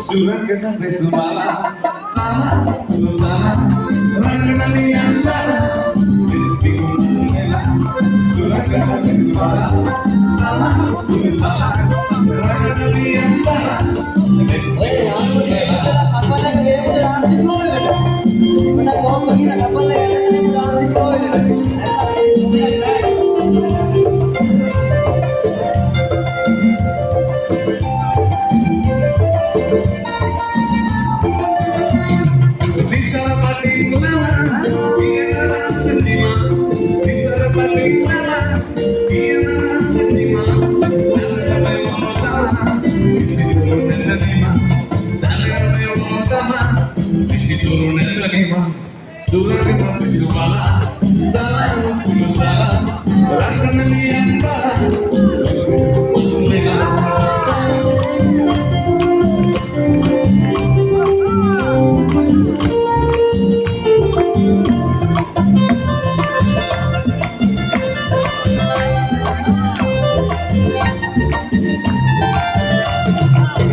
Surat kenang besumala Sama Lu sana Rangkana liandara Bingung mengelak Surat kenang besumala Sama Lu sana Rangkana liandara Di Dia nara seniman. Di di di salam puluh salam. Rakan